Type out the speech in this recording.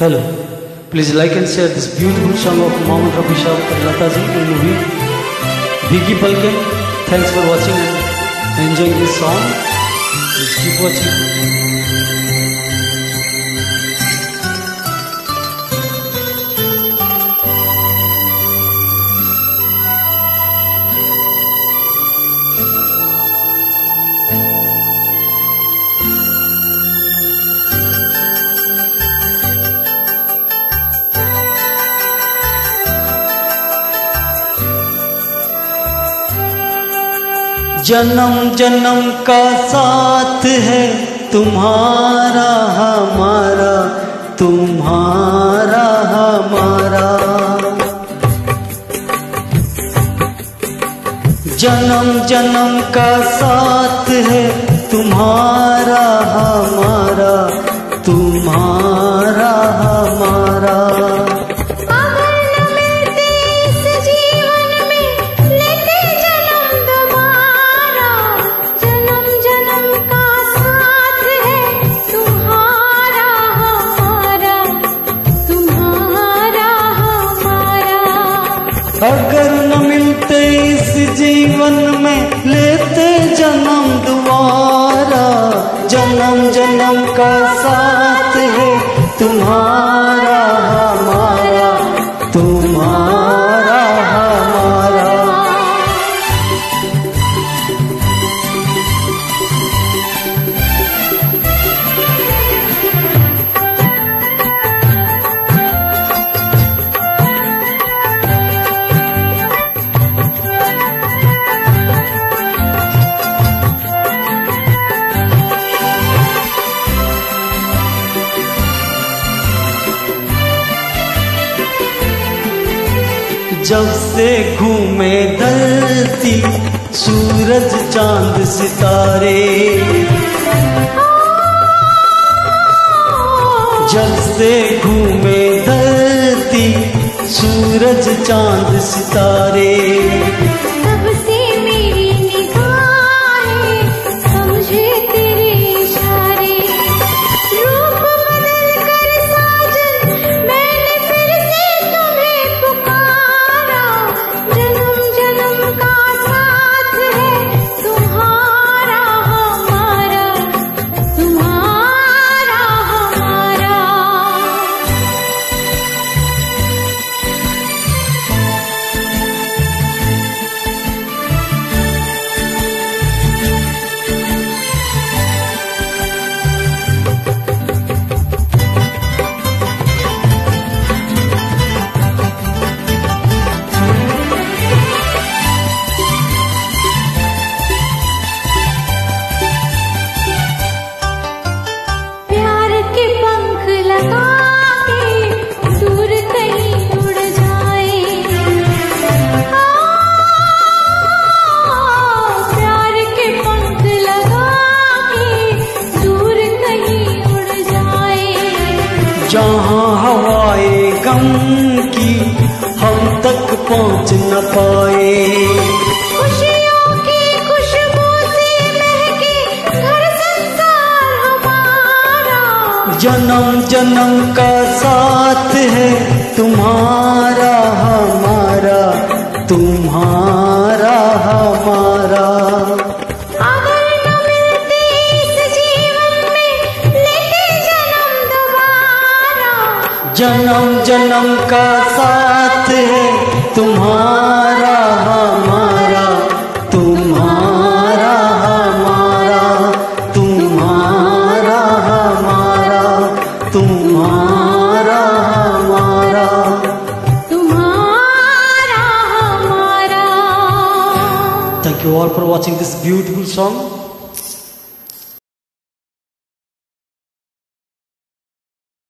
Hello please like and share this beautiful song of Mohammed Rafi Shah और Lata ji in movie बिगी पल के thanks for watching and enjoying this song keep watching जन्म जन्म का साथ है तुम्हारा हमारा तुम्हारा हमारा। जन्म जन्म का साथ है तुम्हारा हमारा तुम्हारा हमारा। अगर न मिलते इस जीवन में लेते जन्म दोबारा। जन्म जन्म का साथ। जब से घूमे धरती सूरज चाँद सितारे। जब से घूमे धरती सूरज चाँद सितारे। जहाँ हवाए गम की हम तक पहुँच न पाए। खुशियों की खुशबू से महके घर संसार हमारा। जन्म जन्म का साथ है तुम्हारा हमारा तुम्हारा। जन्म जन्म का साथ है। तुम्हारा हमारा तुम्हारा हमारा तुम्हारा हमारा तुम्हारा हमारा। तुम्हारा हमारा। Thank you all for watching this beautiful song.